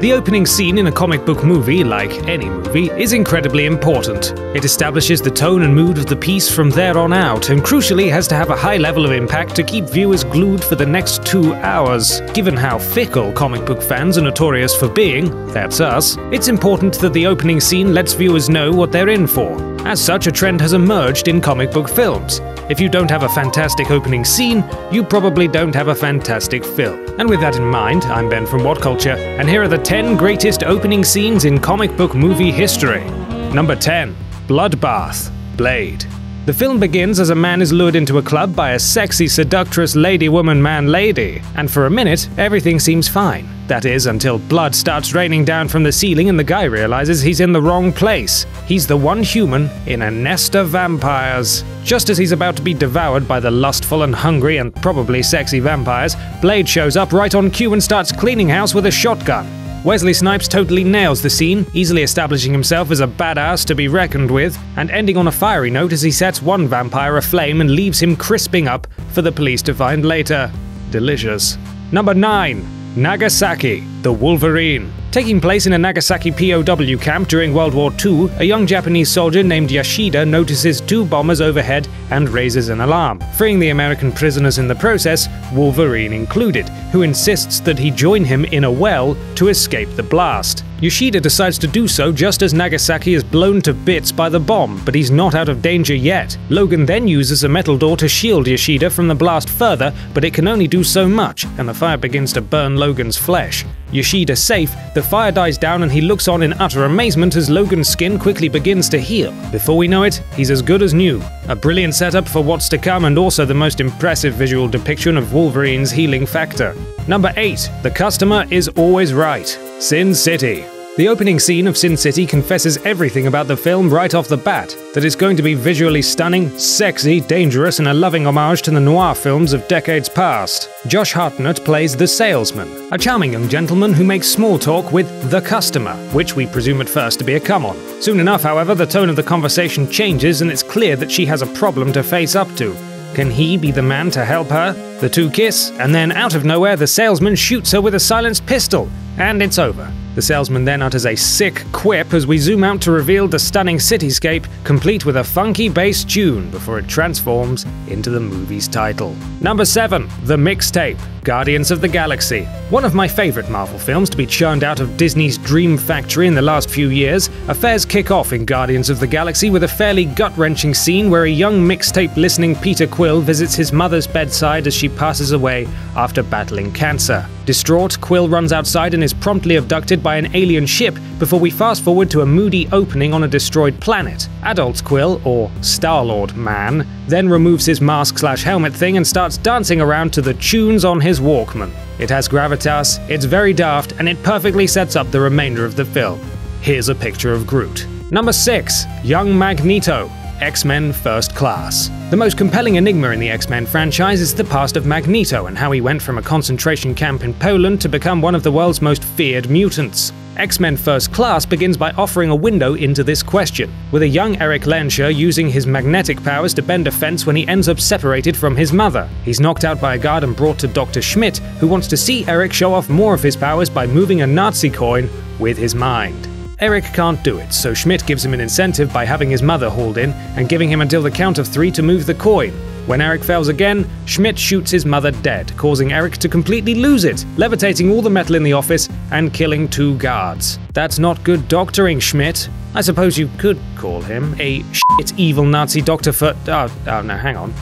The opening scene in a comic book movie, like any movie, is incredibly important. It establishes the tone and mood of the piece from there on out, and crucially has to have a high level of impact to keep viewers glued for the next two hours. Given how fickle comic book fans are notorious for being, that's us, it's important that the opening scene lets viewers know what they're in for. As such, a trend has emerged in comic book films. If you don't have a fantastic opening scene, you probably don't have a fantastic film. And with that in mind, I'm Ben from What Culture, and here are the 10 greatest opening scenes in comic book movie history. Number 10 Bloodbath Blade. The film begins as a man is lured into a club by a sexy, seductress lady woman man lady, and for a minute, everything seems fine. That is, until blood starts raining down from the ceiling and the guy realizes he's in the wrong place. He's the one human in a nest of vampires. Just as he's about to be devoured by the lustful and hungry and probably sexy vampires, Blade shows up right on cue and starts cleaning house with a shotgun. Wesley Snipes totally nails the scene, easily establishing himself as a badass to be reckoned with, and ending on a fiery note as he sets one vampire aflame and leaves him crisping up for the police to find later. Delicious. Number 9. Nagasaki, the Wolverine. Taking place in a Nagasaki POW camp during World War II, a young Japanese soldier named Yashida notices two bombers overhead and raises an alarm, freeing the American prisoners in the process, Wolverine included, who insists that he join him in a well to escape the blast. Yoshida decides to do so just as Nagasaki is blown to bits by the bomb, but he's not out of danger yet. Logan then uses a metal door to shield Yoshida from the blast further, but it can only do so much, and the fire begins to burn Logan's flesh. Yoshida safe, the fire dies down and he looks on in utter amazement as Logan's skin quickly begins to heal. Before we know it, he's as good as new. A brilliant setup for what's to come and also the most impressive visual depiction of Wolverine's healing factor. Number 8. The customer is always right. Sin City. The opening scene of Sin City confesses everything about the film right off the bat that it's going to be visually stunning, sexy, dangerous, and a loving homage to the noir films of decades past. Josh Hartnett plays the salesman, a charming young gentleman who makes small talk with the customer, which we presume at first to be a come on. Soon enough, however, the tone of the conversation changes and it's clear that she has a problem to face up to. Can he be the man to help her? The two kiss, and then out of nowhere, the salesman shoots her with a silenced pistol, and it's over. The salesman then utters a sick quip as we zoom out to reveal the stunning cityscape, complete with a funky bass tune before it transforms into the movie's title. Number 7. The Mixtape Guardians of the Galaxy. One of my favorite Marvel films to be churned out of Disney's Dream Factory in the last few years, affairs kick off in Guardians of the Galaxy with a fairly gut wrenching scene where a young mixtape listening Peter Quill visits his mother's bedside as she passes away after battling cancer. Distraught, Quill runs outside and is promptly abducted by an alien ship before we fast forward to a moody opening on a destroyed planet. Adult Quill, or Star-Lord Man, then removes his mask slash helmet thing and starts dancing around to the tunes on his Walkman. It has gravitas, it's very daft, and it perfectly sets up the remainder of the film. Here's a picture of Groot. Number 6. Young Magneto. X Men First Class. The most compelling enigma in the X Men franchise is the past of Magneto and how he went from a concentration camp in Poland to become one of the world's most feared mutants. X Men First Class begins by offering a window into this question, with a young Erik Lehnsherr using his magnetic powers to bend a fence when he ends up separated from his mother. He's knocked out by a guard and brought to Dr. Schmidt, who wants to see Erik show off more of his powers by moving a Nazi coin with his mind. Erik can't do it, so Schmidt gives him an incentive by having his mother hauled in and giving him until the count of three to move the coin. When Erik fails again, Schmidt shoots his mother dead, causing Erik to completely lose it, levitating all the metal in the office and killing two guards. That's not good doctoring, Schmidt. I suppose you could call him a shit evil Nazi doctor for. Oh, oh no, hang on.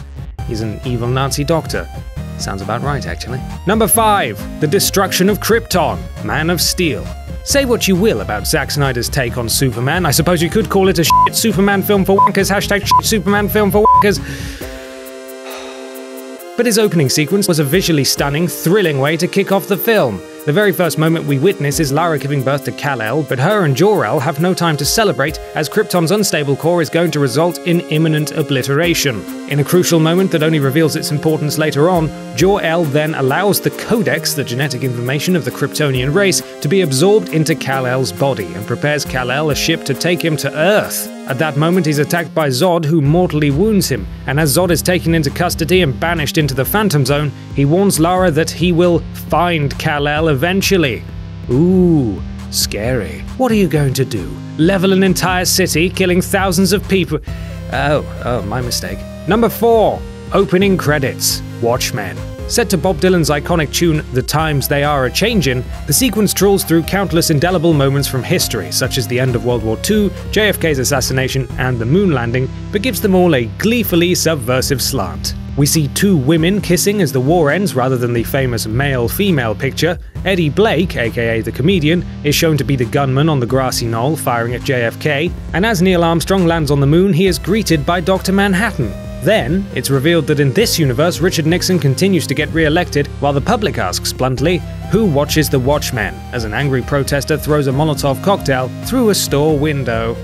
He's an evil Nazi doctor. Sounds about right, actually. Number 5. The Destruction of Krypton, Man of Steel. Say what you will about Zack Snyder's take on Superman. I suppose you could call it a shit Superman film for wankers. Hashtag shit Superman film for wankers. But his opening sequence was a visually stunning, thrilling way to kick off the film. The very first moment we witness is Lara giving birth to Kal-El, but her and Jor-El have no time to celebrate as Krypton's unstable core is going to result in imminent obliteration. In a crucial moment that only reveals its importance later on, Jor-El then allows the Codex, the genetic information of the Kryptonian race, to be absorbed into Kal-El's body and prepares Kal-El a ship to take him to Earth. At that moment, he's attacked by Zod, who mortally wounds him, and as Zod is taken into custody and banished into the Phantom Zone, he warns Lara that he will find Kal-El eventually. Ooh, scary. What are you going to do? Level an entire city, killing thousands of people? Oh, oh, my mistake. Number 4. Opening credits. Watchmen. Set to Bob Dylan's iconic tune The Times They Are a Changin', the sequence trawls through countless indelible moments from history, such as the end of World War II, JFK's assassination, and the moon landing, but gives them all a gleefully subversive slant. We see two women kissing as the war ends rather than the famous male female picture. Eddie Blake, aka the comedian, is shown to be the gunman on the grassy knoll firing at JFK, and as Neil Armstrong lands on the moon, he is greeted by Dr. Manhattan, then, it's revealed that in this universe, Richard Nixon continues to get re elected, while the public asks bluntly, Who watches the Watchmen? as an angry protester throws a Molotov cocktail through a store window.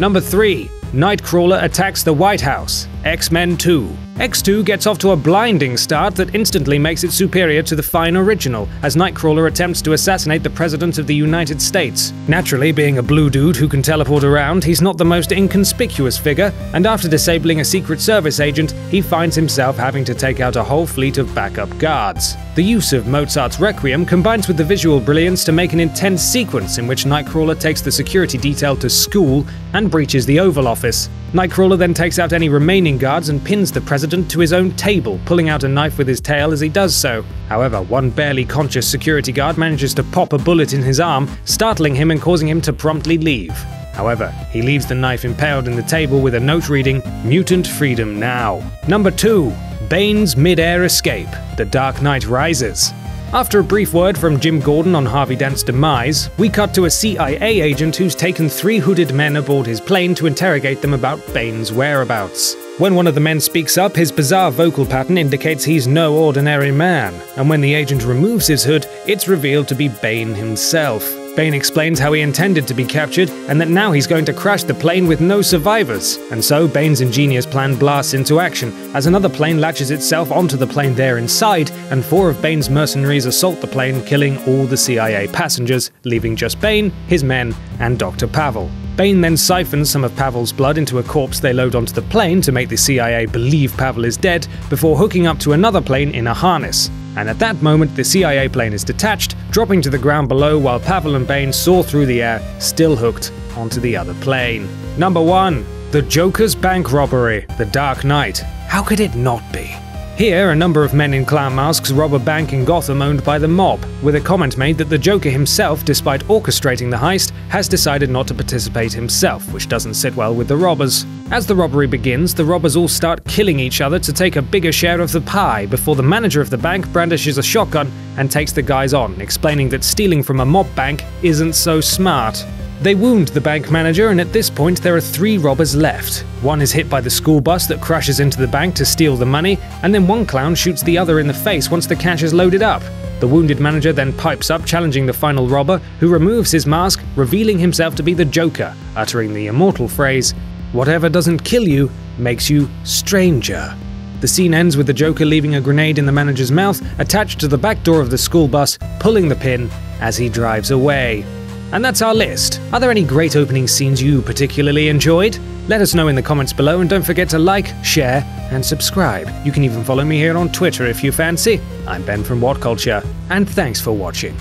Number 3. Nightcrawler attacks the White House. X Men 2. X2 gets off to a blinding start that instantly makes it superior to the fine original, as Nightcrawler attempts to assassinate the President of the United States. Naturally, being a blue dude who can teleport around, he's not the most inconspicuous figure, and after disabling a Secret Service agent, he finds himself having to take out a whole fleet of backup guards. The use of Mozart's Requiem combines with the visual brilliance to make an intense sequence in which Nightcrawler takes the security detail to school and breaches the Oval Office. Nightcrawler then takes out any remaining guards and pins the president to his own table, pulling out a knife with his tail as he does so. However, one barely conscious security guard manages to pop a bullet in his arm, startling him and causing him to promptly leave. However, he leaves the knife impaled in the table with a note reading, Mutant Freedom Now. Number 2. Bane's Mid-Air Escape. The Dark Knight Rises. After a brief word from Jim Gordon on Harvey Dent's demise, we cut to a CIA agent who's taken three hooded men aboard his plane to interrogate them about Bane's whereabouts. When one of the men speaks up, his bizarre vocal pattern indicates he's no ordinary man, and when the agent removes his hood, it's revealed to be Bane himself. Bane explains how he intended to be captured and that now he's going to crash the plane with no survivors. And so Bane's ingenious plan blasts into action as another plane latches itself onto the plane they're inside, and four of Bane's mercenaries assault the plane, killing all the CIA passengers, leaving just Bane, his men, and Dr. Pavel. Bane then siphons some of Pavel's blood into a corpse they load onto the plane to make the CIA believe Pavel is dead, before hooking up to another plane in a harness and at that moment the CIA plane is detached, dropping to the ground below while Pavel and Bane soar through the air, still hooked onto the other plane. Number 1. The Joker's Bank Robbery, The Dark Knight. How could it not be? Here, a number of men in clown masks rob a bank in Gotham owned by the mob, with a comment made that the Joker himself, despite orchestrating the heist, has decided not to participate himself, which doesn't sit well with the robbers. As the robbery begins, the robbers all start killing each other to take a bigger share of the pie before the manager of the bank brandishes a shotgun and takes the guys on, explaining that stealing from a mob bank isn't so smart. They wound the bank manager, and at this point, there are three robbers left. One is hit by the school bus that crashes into the bank to steal the money, and then one clown shoots the other in the face once the cash is loaded up. The wounded manager then pipes up, challenging the final robber, who removes his mask, revealing himself to be the Joker, uttering the immortal phrase, Whatever doesn't kill you makes you stranger. The scene ends with the Joker leaving a grenade in the manager's mouth, attached to the back door of the school bus, pulling the pin as he drives away. And that's our list. Are there any great opening scenes you particularly enjoyed? Let us know in the comments below and don't forget to like, share, and subscribe. You can even follow me here on Twitter if you fancy. I'm Ben from What Culture, and thanks for watching.